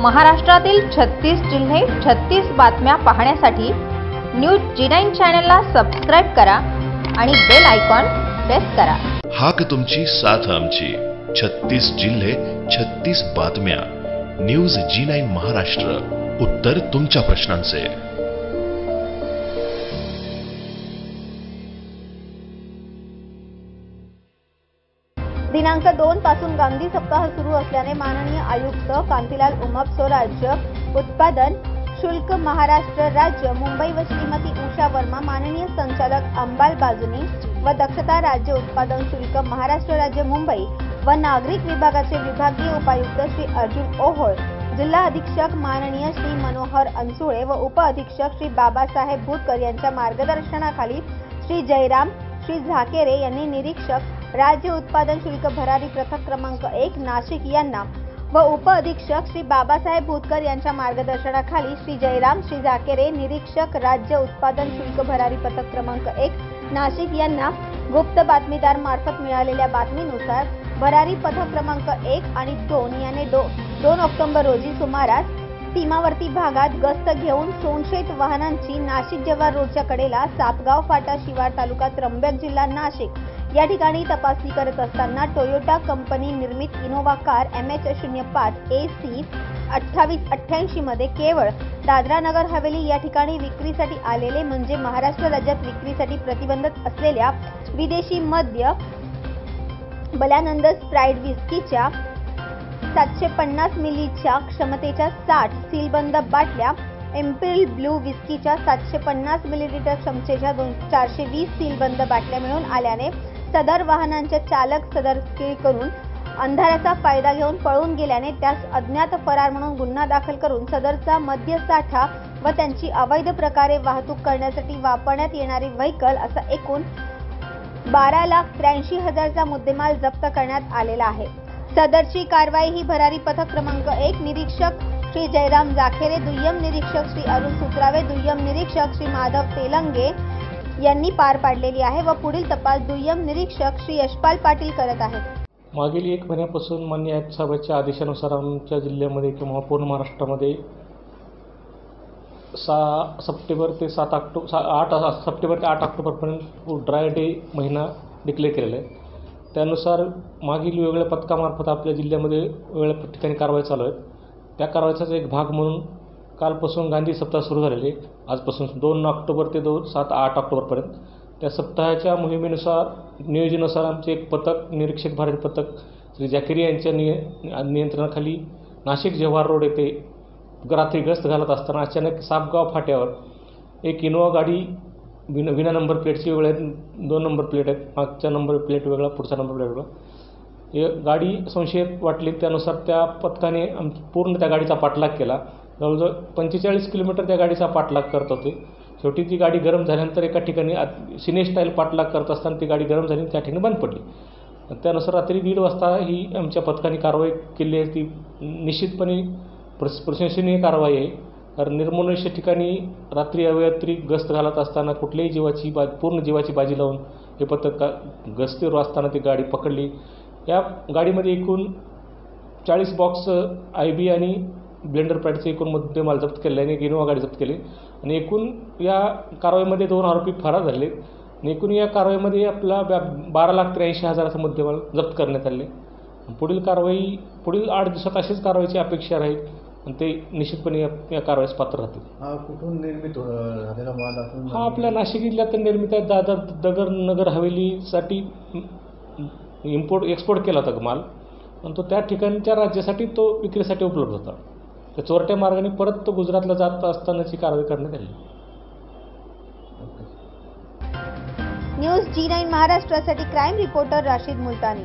महाराष्ट्रातील छत्तीस जिल्हे छत्तीस बातम्या पाहण्यासाठी न्यूज जी नाईन चॅनलला सबस्क्राईब करा आणि बेल आयकॉन प्रेस करा. हाक तुमची साथ आमची. छत्तीस जिल्हे छत्तीस बातम्या. News G nine Maharashtra. उत्तर तुमच्या प्रश्नांचे. दिनांक दोन पासून गांधी सप्ताह सुरू असल्याने माननीय आयुक्त कांतीलाल उमप स्वराज्य उत्पादन शुल्क महाराष्ट्र राज्य मुंबई व श्रीमती उषा वर्मा माननीय संचालक अंबाल बाजुनी व दक्षता राज्य उत्पादन शुल्क महाराष्ट्र राज्य मुंबई व नागरिक विभागाचे विभागीय उपायुक्त श्री अर्जुन ओहोळ जिल्हा अधीक्षक माननीय श्री मनोहर अनसुळे व उप अधीक्षक श्री बाबासाहेब भूतकर यांच्या मार्गदर्शनाखाली श्री जयराम श्री झाकेरे यांनी निरीक्षक राज्य उत्पादन शुल्क भरारी पथक क्रमांक एक नाशिक यांना व उप अधीक्षक श्री बाबासाहेब भूतकर यांच्या मार्गदर्शनाखाली श्री जयराम श्री जाकेरे निरीक्षक राज्य उत्पादन शुल्क भरारी पथक क्रमांक एक नाशिक यांना गुप्त बातमीदार मार्फत मिळालेल्या बातमीनुसार भरारी पथक क्रमांक एक आणि दोन याने दो दोन ऑक्टोबर रोजी सुमारास सीमावर्ती भागात गस्त घेऊन संशयित वाहनांची नाशिक जव्हार रोडच्या कडेला सापगाव फाटा शिवार तालुका त्र्यंबक जिल्हा नाशिक या ठिकाणी तपासणी करत असताना टोयोटा कंपनी निर्मित इनोव्हा कार एम एच शून्य पाच ए सी अठ्ठावीस अठ्ठ्याऐंशी मध्ये केवळ दादरा नगर हवेली या ठिकाणी विक्रीसाठी आलेले म्हणजे महाराष्ट्र राज्यात विक्रीसाठी प्रतिबंधित असलेल्या विदेशी मद्य बल्यानंद स्प्राईड विस्कीच्या सातशे पन्नास मिलीच्या क्षमतेच्या साठ सीलबंद बाटल्या एम्पिल ब्लू विस्कीच्या सातशे पन्नास मिलीलिटर क्षमतेच्या दोन चारशे वीस सीलबंद बाटल्या मिळून आल्याने सदर वाहनांचे चालक सदरकी करून अंधाराचा फायदा घेऊन पळून गेल्याने त्यास अज्ञात फरार म्हणून गुन्हा दाखल करून सदरचा मद्यसाठा व त्यांची अवैध प्रकारे वाहतूक करण्यासाठी वापरण्यात येणारी व्हेकल असा एकूण बारा लाख त्र्याऐंशी हजारचा मुद्देमाल जप्त करण्यात आलेला आहे. सदरची कारवाई ही भरारी पथक क्रमांक एक निरीक्षक श्री जयराम जाखेरे दुय्यम निरीक्षक श्री अरुण सुत्रावे दुय्यम निरीक्षक श्री माधव तेलंगे यांनी पार पाडलेली आहे व पुढील तपास दुय्यम निरीक्षक श्री यशपाल पाटील करत आहेत. मागील एक महिन्यापासून मान्य आयुक्त आदेशानुसार आमच्या जिल्ह्यामध्ये किंवा पूर्ण महाराष्ट्रामध्ये सहा सप्टेंबर ते सात ऑक्टो सा आठ सप्टेंबर ते आठ ऑक्टोबरपर्यंत ड्राय डे महिना डिक्लेअर केलेला आहे. त्यानुसार मागील वेगवेगळ्या पथकामार्फत आपल्या जिल्ह्यामध्ये वेगवेगळ्या ठिकाणी कारवाई चालू आहेत. त्या कारवाईचाच एक भाग म्हणून कालपासून गांधी सप्ताह सुरू झालेले आजपासून दोन ऑक्टोबर ते दोन सात आठ ऑक्टोबरपर्यंत. त्या सप्ताहाच्या मोहिमेनुसार नियोजनानुसार आमचे एक पथक निरीक्षक भारत पथक श्री जाकिरी यांच्या निय नियंत्रणाखाली नाशिक जव्हार रोड येथे रात्री गस्त घालत असताना अचानक सापगाव फाट्यावर एक इनोवा गाडी विन विना नंबर प्लेटची वेगळ्या दोन नंबर प्लेट आहेत. मागचा नंबर प्लेट वेगळा पुढचा नंबर प्लेट वेगळा. हे गाडी संशयित वाटली. त्यानुसार त्या पथकाने आम पूर्ण त्या गाडीचा पाठलाग केला. जवळजवळ पंचेचाळीस किलोमीटर त्या गाडीचा पाठलाग करत होते. शेवटी ती गाडी गरम झाल्यानंतर एका ठिकाणी सिने स्टाईल पाठलाग करत असताना ती गाडी गरम झाली त्या ठिकाणी बंद पडली. त्यानुसार रात्री दीड वाजता ही आमच्या पथकाने कारवाई केली आहे. ती निश्चितपणे प्रश प्रशंसनीय कारवाई आहे. कारण निर्मनुष्य ठिकाणी रात्री अवयात्री गस्त घालत असताना कुठल्याही जीवाची बा पूर्ण जीवाची बाजी लावून हे पथक का गस्तीवर असताना ती गाडी पकडली. या गाडीमध्ये एकूण चाळीस बॉक्स आय बी आणि ब्लेंडर पॅडचे एकूण मुद्देमाल जप्त केले आणि एक इनोवा गाडी जप्त केली. आणि एकूण या कारवाईमध्ये दोन आरोपी फरार झाले. आणि एकूण या कारवाईमध्ये आपला ब्या बारा लाख त्र्याऐंशी हजाराचा मुद्देमाल जप्त करण्यात आले. पुढील कारवाई पुढील आठ दिवसात अशीच कारवाईची अपेक्षा राहील. आणि ते निश्चितपणे या या कारवाईस पात्र राहतील. हा कुठून निर्मित हो- झालेला माल असून हा आपल्या नाशिक जिल्ह्यात निर्मित आहे. दादर दगर नगर हवेलीसाठी इम्पोर्ट एक्सपोर्ट केला होता माल. आणि तो त्या ठिकाणच्या राज्यासाठी तो विक्रीसाठी उपलब्ध होता. त्या चोरट्या मार्गाने परत तो गुजरातला जात असतानाची कारवाई करण्यात आली. न्यूज जी नाईन महाराष्ट्रासाठी क्राईम रिपोर्टर राशीद मुलतानी.